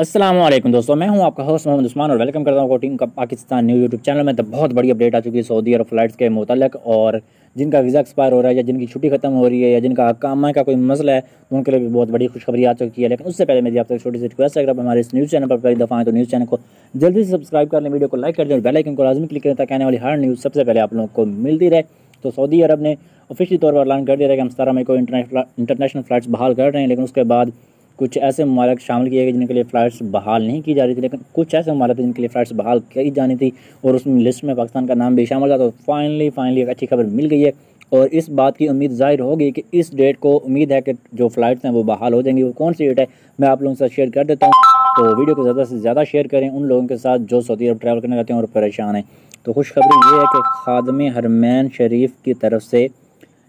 السلام علیکم دوستوں میں ہوں آپ کا ہوسٹ محمد عثمان اور ویلکم کرتا ہوں کوٹنگ کا پاکستان نیو یوٹیوب چینل میں۔ تو بہت بڑی اپڈیٹ آ چکی ہے سعودی عرب فلائٹس کے متعلق اور جن کا ویزا ایکسپائر ہو رہا ہے یا جن کی چھٹی ختم ہو رہی ہے یا جن کا کامہ کا کوئی مسئلہ ہے ان کے لیے بھی بہت بڑی خوشخبری آ چکی ہے۔ لیکن اس سے پہلے میری آپ سے چھوٹی سی ریکویسٹ ہے، اگر آپ ہمارے اس نیوز چینل پر پہلی دفعہ ہے تو نیوز چینل کو جلدی سے سبسکرائب کر لیں ویڈیو کو لائک کر دیں اور بیل آئکن کو لازمی کلک کریں تاکہ آنے والی ہر نیوز سب سے پہلے آپ لوگوں کو ملتی رہے۔ تو سعودی عرب نے آفیشلی طور پر اعلان کر دیا ہے کہ ہم ستارہ مئی کو انٹرنیشنل فلائٹس بحال کر رہے ہیں، لیکن اس کے بعد کچھ ایسے ممالک شامل کیے گئے جن کے لیے فلائٹس بحال نہیں کی جا رہی تھی، لیکن کچھ ایسے ممالک تھے جن کے لیے فلائٹس بحال کی جانی تھی اور اس میں لسٹ میں پاکستان کا نام بھی شامل تھا، تو فائنلی فائنلی ایک اچھی خبر مل گئی ہے۔ اور اس بات کی امید ظاہر ہوگی کہ اس ڈیٹ کو امید ہے کہ جو فلائٹس ہیں وہ بحال ہو جائیں گی۔ وہ کون سی ڈیٹ ہے؟ میں آپ لوگوں کے ساتھ شیئر کر دیتا ہوں۔ تو ویڈیو کو زیادہ سے زیادہ شیئر کریں ان لوگوں کے ساتھ جو سعودی عرب ٹریول کرنے جاتے ہیں اور پریشان ہیں۔ تو خوشخبری یہ ہے کہ خادم حرمین شریف کی طرف سے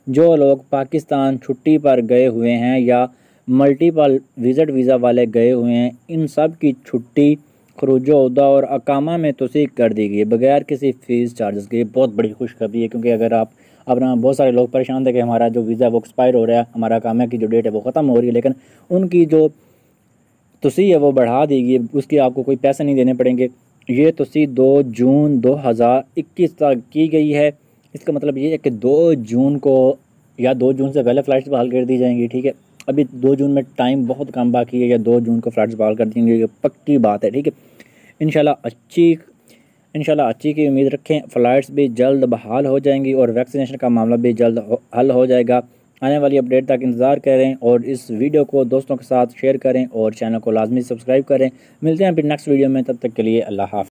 جو لوگ پاکستان چھٹی پر گئے ہوئے ہیں یا ملٹیپل وزٹ ویزا والے گئے ہوئے ہیں، ان سب کی چھٹی خروج و عہدہ اور اقامہ میں توسیع کر دی گئی بغیر کسی فیس چارجز کے، یہ بہت بڑی خوشخبری ہے، کیونکہ اگر آپ اپنا بہت سارے لوگ پریشان تھے کہ ہمارا جو ویزا وہ ایکسپائر ہو رہا ہے، ہمارا اقامہ کی جو ڈیٹ ہے وہ ختم ہو رہی ہے، لیکن ان کی جو توسیع ہے وہ بڑھا دی گئی اس کی آپ کو کوئی پیسے نہیں دینے پڑیں گے۔ یہ توسیع دو جون دو ہزار اکیس تک کی گئی ہے۔ اس کا مطلب یہ ہے کہ دو جون کو یا دو جون سے پہلے فلائٹس بحال کر دی جائیں گی، ٹھیک ہے؟ ابھی دو جون میں ٹائم بہت کم باقی ہے، یا دو جون کو فلائٹس بحال کر دیں گے، یہ پکی بات ہے، ٹھیک ہے؟ انشاءاللہ اچھی انشاءاللہ اچھی کی امید رکھیں، فلائٹس بھی جلد بحال ہو جائیں گی اور ویکسینیشن کا معاملہ بھی جلد حل ہو جائے گا۔ آنے والی اپڈیٹ تک انتظار کریں اور اس ویڈیو کو دوستوں کے ساتھ شیئر کریں اور چینل کو لازمی سبسکرائب کریں۔ ملتے ہیں پھر نیکسٹ ویڈیو میں، تب تک کے لیے اللہ حافظ۔